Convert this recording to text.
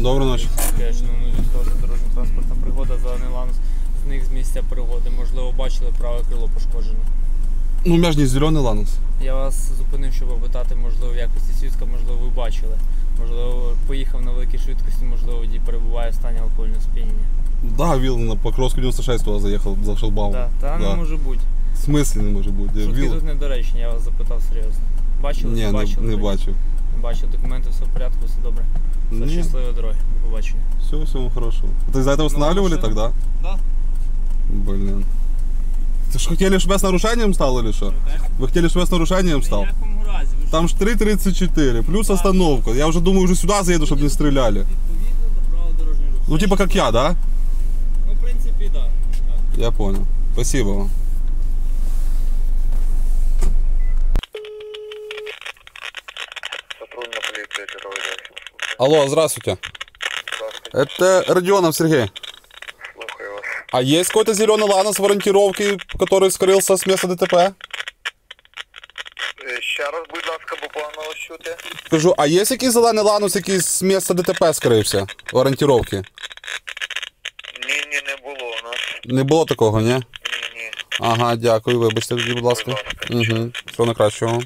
Доброї ночі. Конечно, ну від того, що дорожня транспортна пригода, зелений ланус зник з місця пригоди. Можливо, бачили праве крило пошкоджено. Ну, у меня же не зеленый ланус. Я вас зупинив, щоб опитати, можливо, в якості свідка, можливо, ви бачили. Можливо, поїхав на великій швидкості, можливо, водій перебуває в стані алкогольного сп'яніння. Да, видел, на Покровскую 96 туда заехал, за шлагбаум. Так, та не Да. може бути. В смысле не может быть? Я Шутки видел. тут недоречні, я вас запитав серйозно. Бачили? Ні, не, бачили? не бачу. Не бачили. Документи все в порядку, все добре. Все Ні. щасливої дороги. До побачення. Все, всего хорошего. Это из-за этого останавливали машина? тогда? Да. Блин. Ты что, хотели, чтобы я с нарушением стал или что? Вы хотели, чтобы я с нарушением стал? якому разі. Ви Там ж 3.34, плюс остановка. Я уже думаю, уже сюда заеду, чтобы не стреляли. Відповідно до правил дорожнього руху. Ну, типа как я, да? Ну, в принципі, так. Да. Я понял. Спасибо вам. Алло, здравствуйте. Здравствуйте, Это Родионов Сергей. слухаю вас. А есть какой-то зеленый ланос в ориентировке, который скрылся с места ДТП? Е, Ще раз, будь ласка, бо погано чути. Кажу, а є якийсь зелений ланус, який з місця ДТП скрився в орієнтировці? Ні, ні, не було у нас. Не було такого, ні? Ні, ні. Ага, дякую, вибачте тоді, будь ласка. Будь ласка. Угу. Всього найкращого.